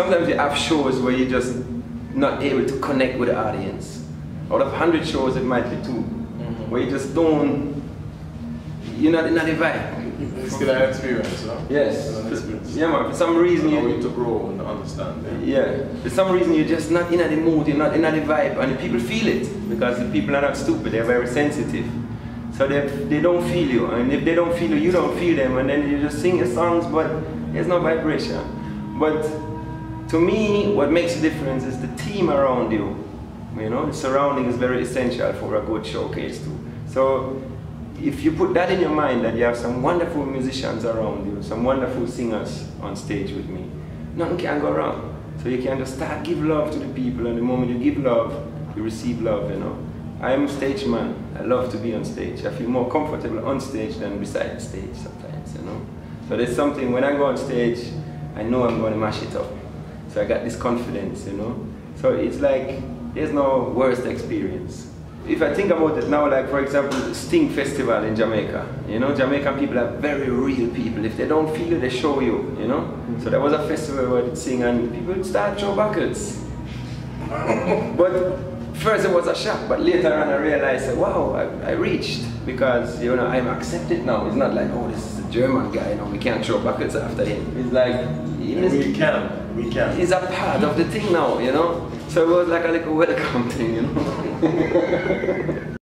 sometimes you have shows where you're just not able to connect with the audience. Out of 100 shows, it might be 2 mm-hmm. where you just don't, you're not in that vibe. It's still an experience, huh? Yes. Experience. Yeah, man. For some reason you need to grow and understand. Yeah. yeah. For some reason you're just not in the mood, you're not in the vibe, and the people feel it because the people are not stupid. They're very sensitive. So they, they don't feel you, and if they don't feel you, you don't feel them, and then you just sing your songs, but there's no vibration. But to me, what makes a difference is the team around you. You know, the surrounding is very essential for a good showcase too. So if you put that in your mind that you have some wonderful musicians around you, some wonderful singers on stage with me, nothing can go wrong. So you can just start give love to the people, and the moment you give love, you receive love, you know. I am a stage man. I love to be on stage. I feel more comfortable on stage than beside the stage sometimes, you know. So there's something, when I go on stage, I know I'm going to mash it up. So I got this confidence, you know. So it's like, there's no worst experience if I think about it now, like for example, Sting Festival in Jamaica, you know, Jamaican people are very real people. If they don't feel it, they show you, you know. So there was a festival where they'd sing and people start show buckets. but first it was a shock, but later on I realized, wow, I, I, reached because, you know, I'm accepted now. It's not like, oh, this is a German guy, you know, we can't throw buckets after him. It's like, we can, we can. He's a part of the thing now, you know. So it was like a little welcome thing, you know.